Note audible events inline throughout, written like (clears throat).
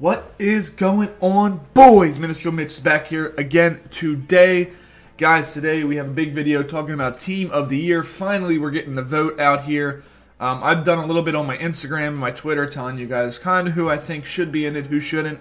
What is going on, boys? Minuscule Mitch is back here again today. Guys, today we have a big video talking about Team of the Year. Finally, we're getting the vote out here. Um, I've done a little bit on my Instagram and my Twitter telling you guys kind of who I think should be in it, who shouldn't.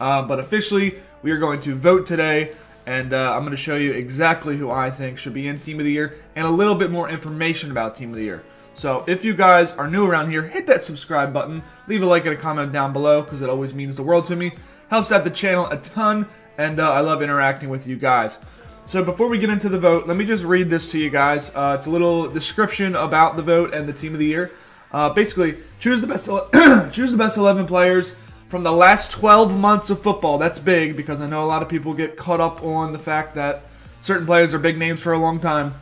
Uh, but officially, we are going to vote today, and uh, I'm going to show you exactly who I think should be in Team of the Year and a little bit more information about Team of the Year. So if you guys are new around here, hit that subscribe button, leave a like and a comment down below because it always means the world to me. Helps out the channel a ton, and uh, I love interacting with you guys. So before we get into the vote, let me just read this to you guys. Uh, it's a little description about the vote and the team of the year. Uh, basically, choose the best (coughs) choose the best 11 players from the last 12 months of football. That's big because I know a lot of people get caught up on the fact that certain players are big names for a long time.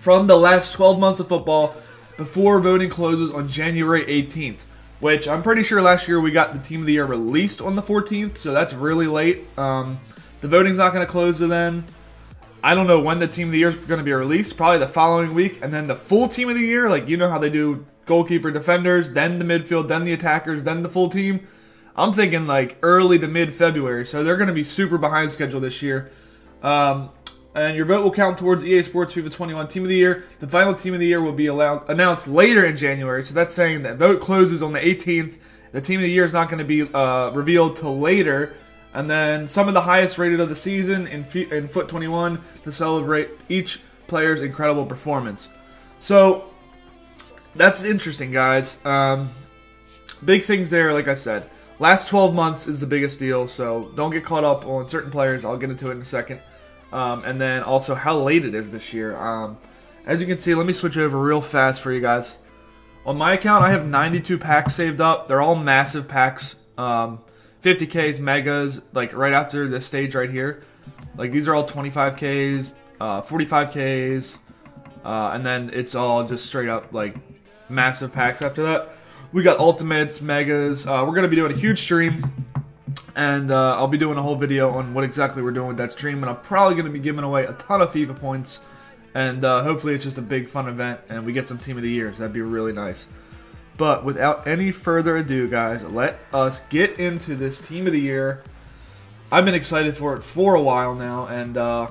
From the last 12 months of football, before voting closes on January 18th, which I'm pretty sure last year we got the Team of the Year released on the 14th, so that's really late. Um, the voting's not going to close then. I don't know when the Team of the Year is going to be released, probably the following week, and then the full Team of the Year, like you know how they do goalkeeper, defenders, then the midfield, then the attackers, then the full team. I'm thinking like early to mid February, so they're going to be super behind schedule this year. Um, and your vote will count towards EA Sports FIFA 21 Team of the Year. The final Team of the Year will be allowed, announced later in January, so that's saying that vote closes on the 18th. The Team of the Year is not going to be uh, revealed till later. And then some of the highest rated of the season in, in FUT 21 to celebrate each player's incredible performance. So that's interesting, guys. Um, big things there, like I said. Last 12 months is the biggest deal, so don't get caught up on certain players. I'll get into it in a second um, and then also how late it is this year. Um, as you can see, let me switch over real fast for you guys. On my account, I have 92 packs saved up. They're all massive packs. Um, 50Ks, megas, like right after this stage right here. Like these are all 25Ks, uh, 45Ks, uh, and then it's all just straight up like massive packs after that. We got ultimates, megas. Uh, we're going to be doing a huge stream and uh, I'll be doing a whole video on what exactly we're doing with that stream, and I'm probably going to be giving away a ton of FIFA points, and uh, hopefully it's just a big fun event, and we get some Team of the Years. That'd be really nice. But without any further ado, guys, let us get into this Team of the Year. I've been excited for it for a while now, and uh,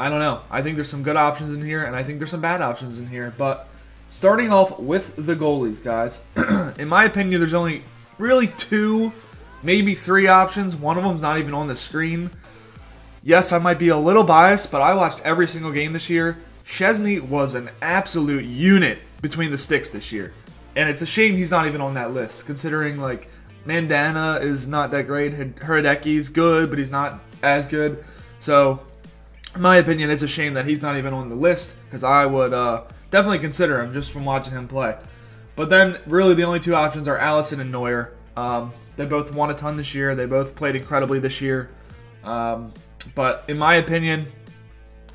I don't know. I think there's some good options in here, and I think there's some bad options in here, but starting off with the goalies, guys, (clears throat) in my opinion, there's only really two maybe three options. One of them's not even on the screen. Yes, I might be a little biased, but I watched every single game this year. Szczesny was an absolute unit between the sticks this year. And it's a shame he's not even on that list, considering, like, Mandanda is not that great. Hradecky's good, but he's not as good. So, in my opinion, it's a shame that he's not even on the list, because I would uh, definitely consider him just from watching him play. But then, really, the only two options are Alisson and Neuer. Um, they both won a ton this year. They both played incredibly this year. Um, but in my opinion,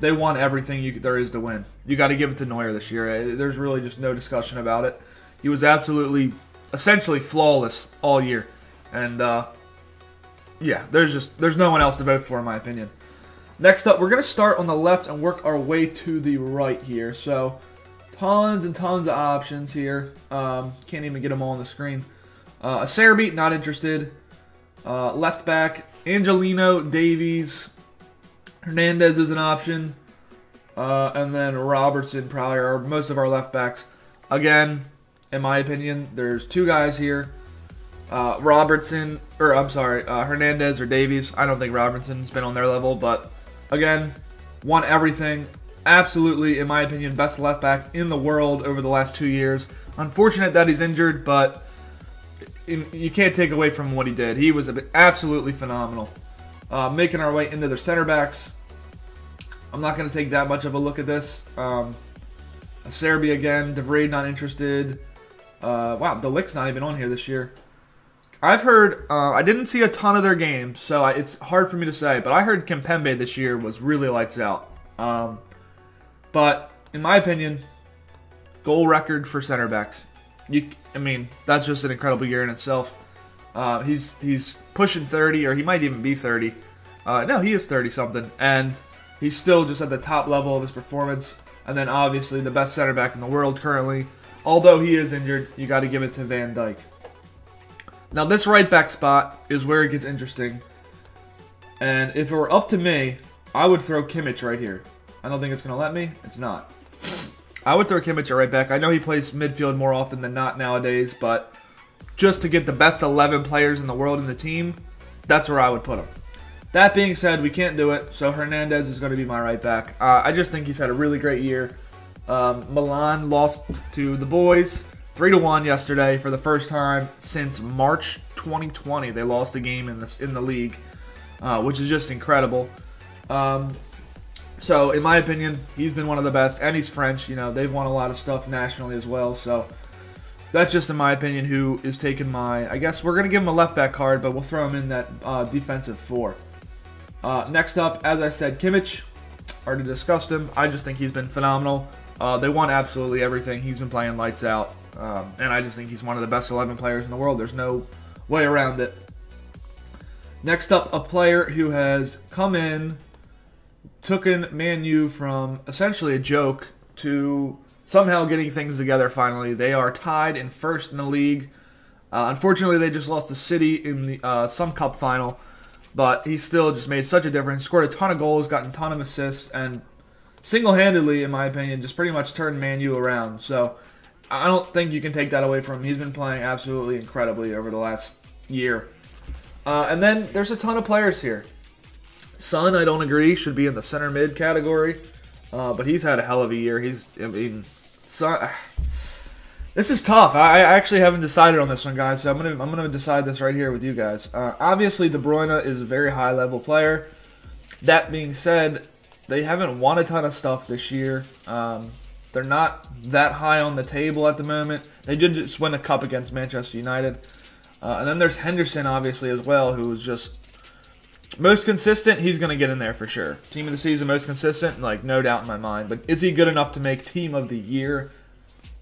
they won everything you, there is to win. You got to give it to Neuer this year. Uh, there's really just no discussion about it. He was absolutely, essentially flawless all year, and uh, yeah, there's just there's no one else to vote for in my opinion. Next up, we're gonna start on the left and work our way to the right here. So, tons and tons of options here. Um, can't even get them all on the screen. Uh, Acerbi, not interested. Uh, left back, Angelino, Davies, Hernandez is an option. Uh, and then Robertson probably are most of our left backs. Again, in my opinion, there's two guys here. Uh, Robertson, or I'm sorry, uh, Hernandez or Davies. I don't think Robertson's been on their level, but again, won everything. Absolutely, in my opinion, best left back in the world over the last two years. Unfortunate that he's injured, but you can't take away from what he did. He was absolutely phenomenal. Uh, making our way into their center backs. I'm not going to take that much of a look at this. Um, Acerbi again. De Vrij not interested. Uh, wow, Ligt's not even on here this year. I've heard, uh, I didn't see a ton of their games, so I, it's hard for me to say, but I heard Kimpembe this year was really lights out. Um, but, in my opinion, goal record for center backs you, I mean, that's just an incredible year in itself. Uh, he's he's pushing 30, or he might even be 30. Uh, no, he is 30 something, and he's still just at the top level of his performance. And then obviously the best center back in the world currently. Although he is injured, you got to give it to Van Dijk. Now, this right back spot is where it gets interesting. And if it were up to me, I would throw Kimmich right here. I don't think it's going to let me. It's not. I would throw Kimmich at right back. I know he plays midfield more often than not nowadays, but just to get the best 11 players in the world in the team, that's where I would put him. That being said, we can't do it, so Hernandez is going to be my right back. Uh, I just think he's had a really great year. Um, Milan lost to the boys three to one yesterday for the first time since March 2020. They lost a game in the in the league, uh, which is just incredible. Um, so, in my opinion, he's been one of the best, and he's French. You know, they've won a lot of stuff nationally as well. So, that's just in my opinion who is taking my. I guess we're gonna give him a left back card, but we'll throw him in that uh, defensive four. Uh, next up, as I said, Kimmich. Already discussed him. I just think he's been phenomenal. Uh, they won absolutely everything. He's been playing lights out. Um, and I just think he's one of the best 11 players in the world. There's no way around it. Next up, a player who has come in, taken Man U from essentially a joke to somehow getting things together finally. They are tied in first in the league. Uh, unfortunately, they just lost to City in the uh, some cup final, but he still just made such a difference. Scored a ton of goals, got a ton of assists, and single-handedly, in my opinion, just pretty much turned Man U around. So I don't think you can take that away from him. He's been playing absolutely incredibly over the last year. Uh, and then there's a ton of players here. Son, I don't agree, should be in the center mid category, uh, but he's had a hell of a year. He's, I mean, Son, (sighs) this is tough. I, I, actually haven't decided on this one, guys. So I'm gonna I'm gonna decide this right here with you guys. Uh, obviously, De Bruyne is a very high level player. That being said, they haven't won a ton of stuff this year. Um, they're not that high on the table at the moment. They did just win a cup against Manchester United. Uh, and then there's Henderson, obviously, as well, who was just most consistent. He's going to get in there for sure. Team of the season, most consistent, like, no doubt in my mind. But is he good enough to make team of the year?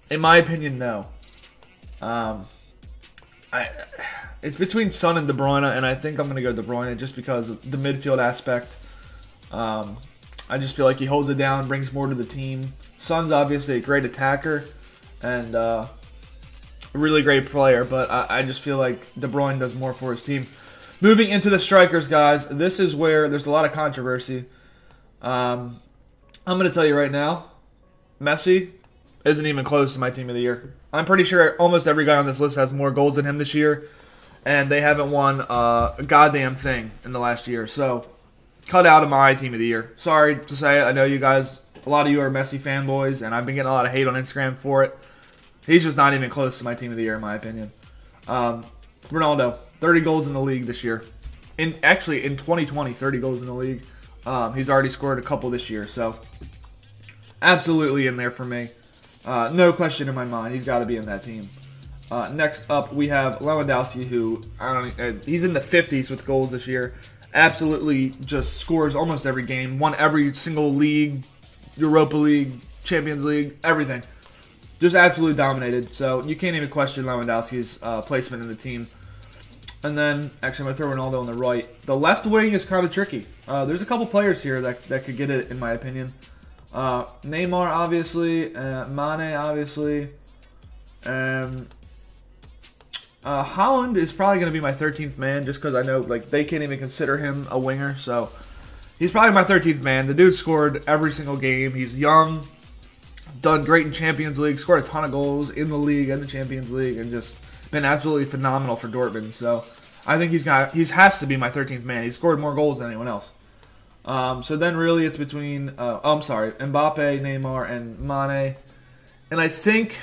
In my opinion, no. Um, I, it's between Son and De Bruyne, and I think I'm going to go De Bruyne just because of the midfield aspect. Um, I just feel like he holds it down, brings more to the team. Son's obviously a great attacker and uh, a really great player, but I, I, just feel like De Bruyne does more for his team. Moving into the strikers, guys, this is where there's a lot of controversy. Um, I'm going to tell you right now, Messi isn't even close to my team of the year. I'm pretty sure almost every guy on this list has more goals than him this year, and they haven't won uh, a goddamn thing in the last year. So cut out of my team of the year. Sorry to say. I know you guys, a lot of you are Messi fanboys, and I've been getting a lot of hate on Instagram for it. He's just not even close to my team of the year, in my opinion. Um, Ronaldo, 30 goals in the league this year. In actually in 2020, 30 goals in the league. Um, he's already scored a couple this year, so absolutely in there for me. Uh, no question in my mind, he's got to be in that team. Uh, next up, we have Lewandowski, who I don't. Uh, he's in the 50s with goals this year absolutely just scores almost every game, won every single league, Europa League, Champions League, everything. Just absolutely dominated. So you can't even question Lewandowski's uh, placement in the team. And then, actually, I'm going to throw Ronaldo on the right. The left wing is kind of tricky. Uh, there's a couple players here that, that could get it, in my opinion. Uh, Neymar, obviously. Uh, Mane, obviously. Um, uh, Haaland is probably going to be my 13th man just because I know like they can't even consider him a winger. So he's probably my 13th man. The dude scored every single game. He's young, done great in Champions League, scored a ton of goals in the league and the Champions League, and just been absolutely phenomenal for Dortmund. So I think he's got he has to be my 13th man. He scored more goals than anyone else. Um, so then really it's between uh, oh, I'm sorry Mbappe, Neymar, and Mane, and I think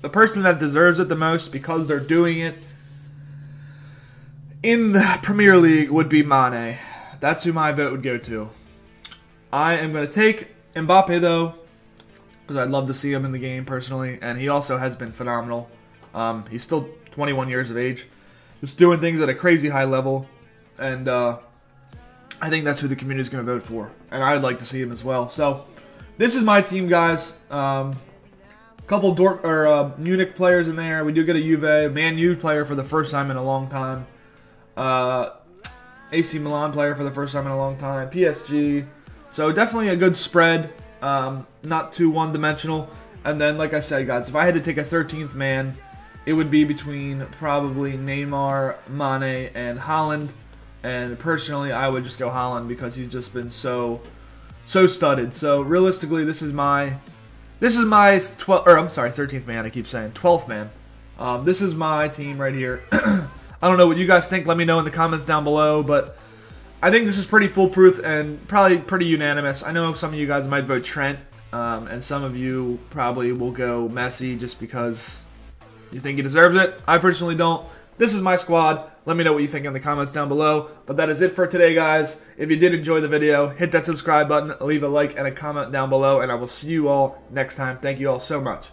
the person that deserves it the most because they're doing it in the Premier League would be Mane. That's who my vote would go to. I am going to take Mbappe though, because I'd love to see him in the game personally, and he also has been phenomenal. Um, he's still 21 years of age, just doing things at a crazy high level, and uh, I think that's who the community is going to vote for, and I'd like to see him as well. So, this is my team, guys. Um, couple Dort or uh, Munich players in there. We do get a Juve, Man U player for the first time in a long time. Uh, AC Milan player for the first time in a long time. PSG. So definitely a good spread. Um, not too one dimensional. And then, like I said, guys, if I had to take a 13th man, it would be between probably Neymar, Mane, and Haaland. And personally, I would just go Haaland because he's just been so, so studded. So realistically, this is my, this is my 12, or I'm sorry, 13th man. I keep saying 12th man. Um, this is my team right here. (clears throat) I don't know what you guys think. Let me know in the comments down below. But I think this is pretty foolproof and probably pretty unanimous. I know some of you guys might vote Trent, um, and some of you probably will go Messi just because you think he deserves it. I personally don't. This is my squad. Let me know what you think in the comments down below. But that is it for today, guys. If you did enjoy the video, hit that subscribe button, leave a like and a comment down below, and I will see you all next time. Thank you all so much.